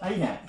あいい。ね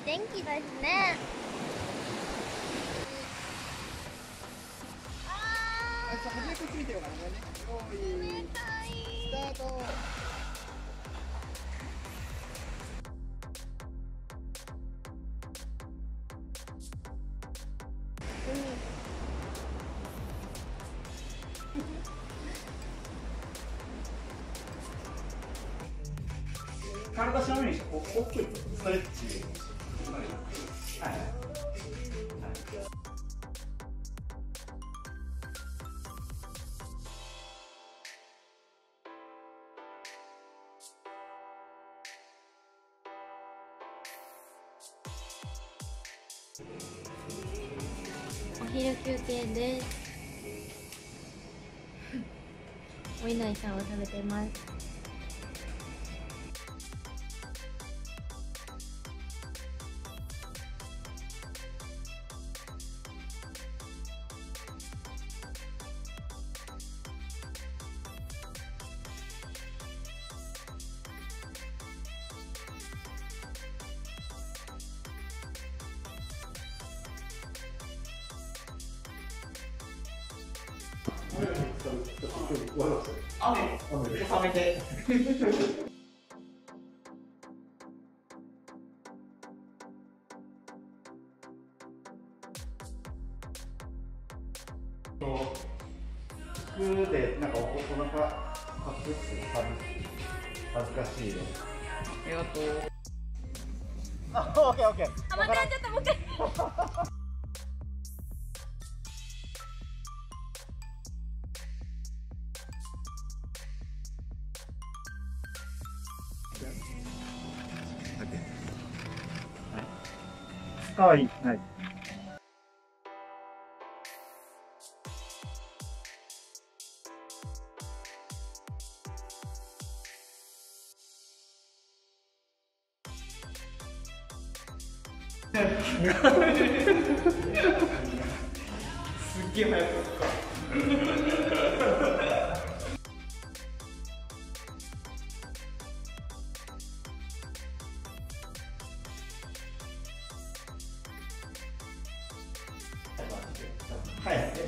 い天気ですねあ初めこっち見てよからね。冷たい。体正面にしてこう奥にストレッチはい。お昼休憩です。おいないさんを食べてます。雨収めて服でなんかおお腹隠す恥ずかしいですありがとう。あオッケーオッケーあ待ってちょっともう一回かわいはい すっげえ早くか。はいはいはいは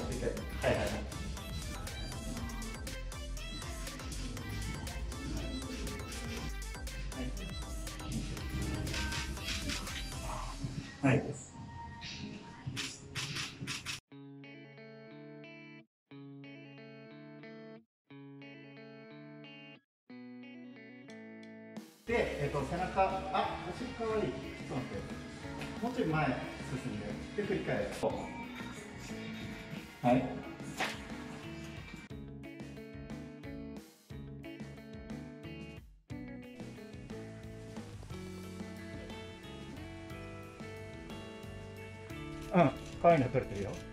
いはいですで、えっと、背中、あ、お尻かわいい。ちょっと待って。もうちょい前進んで、で、振り返る。はい。うん、可愛いの取れてるよ。